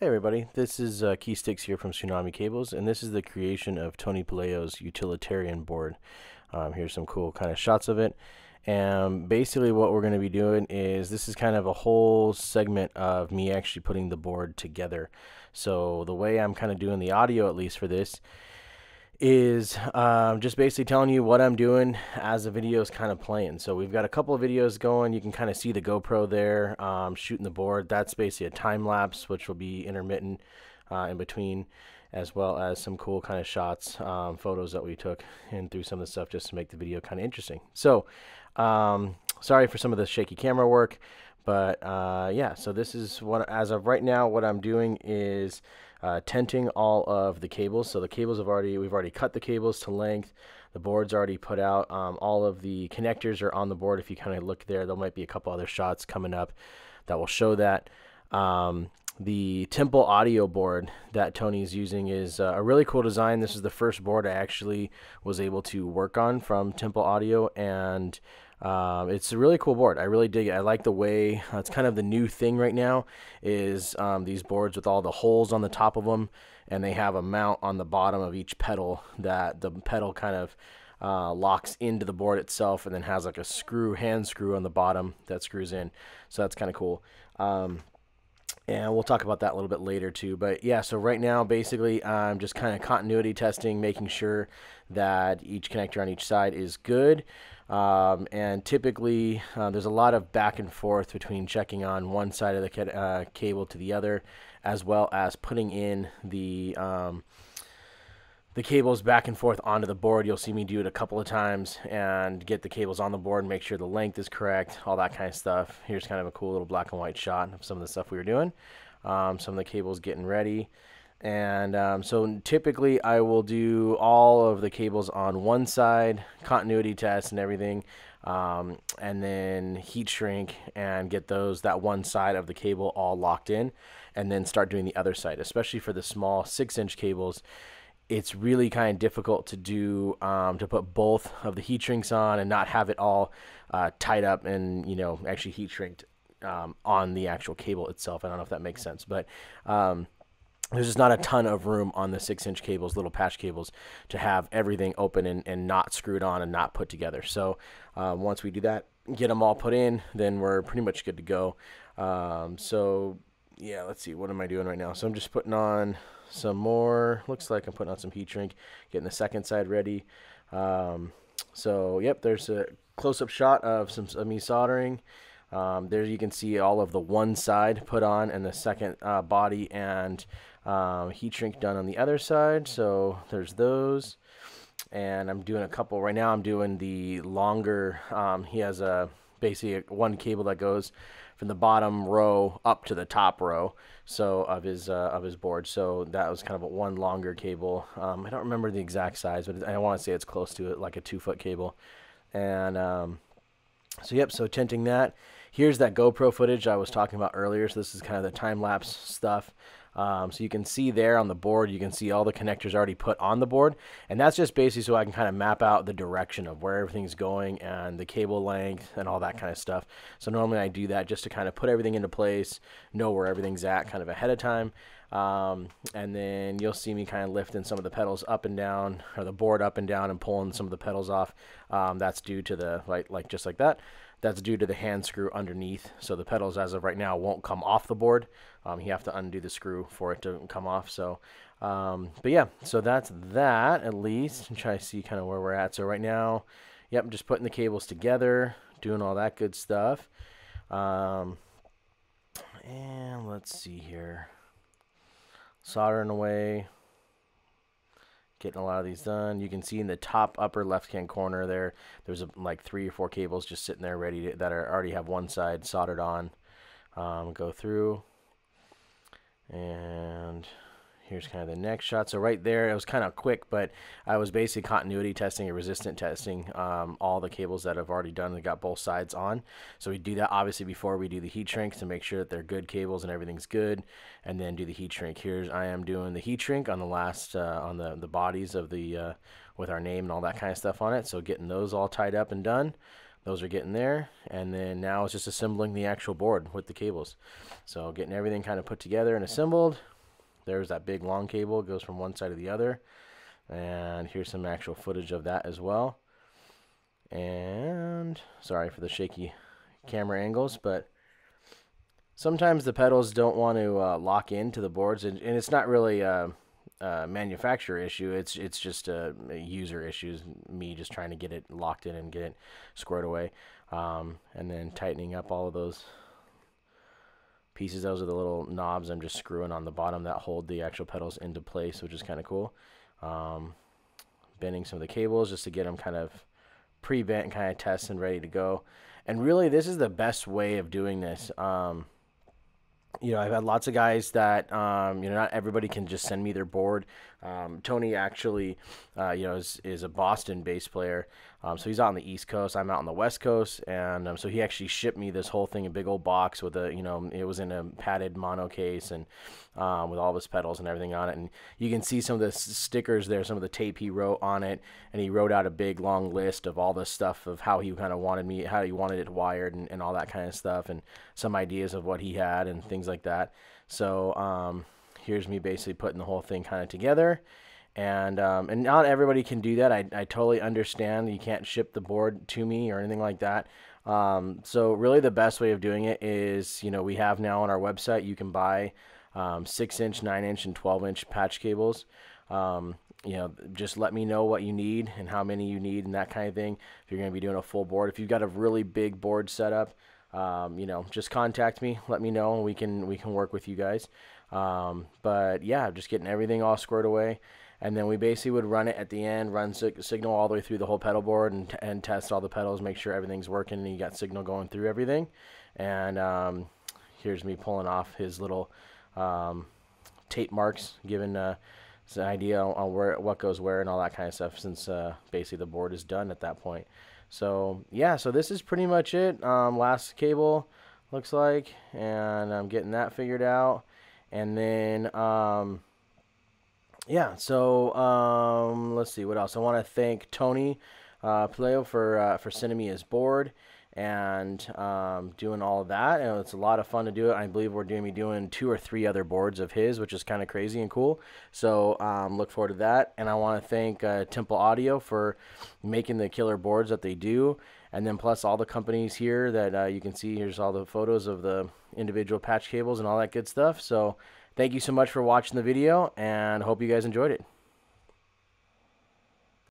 Hey everybody, this is uh, Keith Stixx here from Tsunami Cables, and this is the creation of Tony Puleo's utilitarian board. Um, here's some cool kind of shots of it. And basically what we're going to be doing is this is kind of a whole segment of me actually putting the board together. So the way I'm kind of doing the audio, at least for this, is um, just basically telling you what I'm doing as the video is kind of playing. So we've got a couple of videos going. You can kind of see the GoPro there um, shooting the board. That's basically a time lapse, which will be intermittent uh, in between, as well as some cool kind of shots, um, photos that we took, and through some of the stuff just to make the video kind of interesting. So um, sorry for some of the shaky camera work, but uh, yeah. So this is what, as of right now, what I'm doing is uh, tenting all of the cables. So the cables have already, we've already cut the cables to length. The board's already put out. Um, all of the connectors are on the board. If you kind of look there, there might be a couple other shots coming up that will show that. Um, the Temple audio board that Tony's using is uh, a really cool design. This is the first board I actually was able to work on from Temple Audio, and um, it's a really cool board. I really dig it. I like the way uh, it's kind of the new thing right now is um, these boards with all the holes on the top of them, and they have a mount on the bottom of each pedal that the pedal kind of uh, locks into the board itself, and then has like a screw hand screw on the bottom that screws in. So that's kind of cool. Um, and we'll talk about that a little bit later too. But yeah, so right now, basically, I'm just kind of continuity testing, making sure that each connector on each side is good. Um, and typically, uh, there's a lot of back and forth between checking on one side of the uh, cable to the other, as well as putting in the um, the cables back and forth onto the board. You'll see me do it a couple of times and get the cables on the board make sure the length is correct, all that kind of stuff. Here's kind of a cool little black and white shot of some of the stuff we were doing. Um, some of the cables getting ready. And um, so typically I will do all of the cables on one side, continuity test and everything, um, and then heat shrink and get those, that one side of the cable all locked in, and then start doing the other side, especially for the small six inch cables. It's really kind of difficult to do, um, to put both of the heat shrinks on and not have it all uh, tied up and, you know, actually heat shrinked um, on the actual cable itself. I don't know if that makes sense, but um, there's just not a ton of room on the six inch cables, little patch cables, to have everything open and, and not screwed on and not put together. So uh, once we do that, get them all put in, then we're pretty much good to go. Um, so yeah, let's see, what am I doing right now? So I'm just putting on some more, looks like I'm putting on some heat shrink, getting the second side ready. Um, so yep, there's a close-up shot of some of me soldering. Um, there you can see all of the one side put on and the second uh, body and um, heat shrink done on the other side. So there's those. And I'm doing a couple right now. I'm doing the longer. Um, he has a basically one cable that goes from the bottom row up to the top row so of his uh, of his board. So that was kind of a one longer cable. Um, I don't remember the exact size but I want to say it's close to it like a two foot cable. And um, so yep so tenting that. Here's that GoPro footage I was talking about earlier. So this is kind of the time lapse stuff um, so you can see there on the board, you can see all the connectors already put on the board. And that's just basically so I can kind of map out the direction of where everything's going and the cable length and all that kind of stuff. So normally I do that just to kind of put everything into place, know where everything's at kind of ahead of time. Um, and then you'll see me kind of lifting some of the pedals up and down or the board up and down and pulling some of the pedals off. Um, that's due to the, like, like just like that. That's due to the hand screw underneath. So the pedals as of right now won't come off the board. Um, you have to undo the screw for it to come off. So, um, but yeah, so that's that at least. Try to see kind of where we're at. So right now, yep, I'm just putting the cables together, doing all that good stuff. Um, and let's see here. Soldering away getting a lot of these done. You can see in the top upper left hand corner there, there's a, like three or four cables just sitting there ready to, that are already have one side soldered on. Um, go through and Here's kind of the next shot. So right there, it was kind of quick, but I was basically continuity testing and resistant testing um, all the cables that I've already done and got both sides on. So we do that obviously before we do the heat shrink to make sure that they're good cables and everything's good, and then do the heat shrink. Here's I am doing the heat shrink on the last uh, on the the bodies of the uh, with our name and all that kind of stuff on it. So getting those all tied up and done. those are getting there. And then now it's just assembling the actual board with the cables. So getting everything kind of put together and assembled. There's that big long cable. Goes from one side to the other. And here's some actual footage of that as well. And sorry for the shaky camera angles, but sometimes the pedals don't want to uh, lock into the boards, and, and it's not really a, a, manufacturer issue. It's it's just a, a, user issue. Me just trying to get it locked in and get it squared away, um, and then tightening up all of those pieces. Those are the little knobs I'm just screwing on the bottom that hold the actual pedals into place, which is kind of cool. Um, bending some of the cables just to get them kind of pre-bent, and kind of test and ready to go. And really, this is the best way of doing this. Um, you know, I've had lots of guys that, um, you know, not everybody can just send me their board. Um, Tony actually, uh, you know, is, is a Boston bass player. Um, so he's out on the East Coast. I'm out on the West Coast. And um, so he actually shipped me this whole thing, a big old box with a, you know, it was in a padded mono case and um, with all of his pedals and everything on it. And you can see some of the stickers there, some of the tape he wrote on it. And he wrote out a big long list of all the stuff of how he kind of wanted me, how he wanted it wired and, and all that kind of stuff. And some ideas of what he had and things like that. So um, here's me basically putting the whole thing kind of together and um, and not everybody can do that. I, I totally understand. You can't ship the board to me or anything like that. Um, so really, the best way of doing it is, you know, we have now on our website you can buy um, six inch, nine inch, and twelve inch patch cables. Um, you know, just let me know what you need and how many you need and that kind of thing. If you're going to be doing a full board, if you've got a really big board setup, um, you know, just contact me. Let me know, and we can we can work with you guys. Um, but yeah, just getting everything all squared away and then we basically would run it at the end, run sig- signal all the way through the whole pedal board, and, and test all the pedals, make sure everything's working, and you got signal going through everything. And um, here's me pulling off his little um, tape marks, giving uh, an idea on where what goes where and all that kind of stuff. Since uh, basically the board is done at that point. So yeah, so this is pretty much it. Um, last cable looks like, and I'm getting that figured out, and then. Um, yeah, so um, let's see what else. I want to thank Tony uh, Puleo for uh, for sending me his board and um, doing all of that. And it's a lot of fun to do it. I believe we're doing be doing two or three other boards of his, which is kind of crazy and cool. So um, look forward to that. And I want to thank uh, Temple Audio for making the killer boards that they do. And then plus all the companies here that uh, you can see. Here's all the photos of the individual patch cables and all that good stuff. So Thank you so much for watching the video and hope you guys enjoyed it.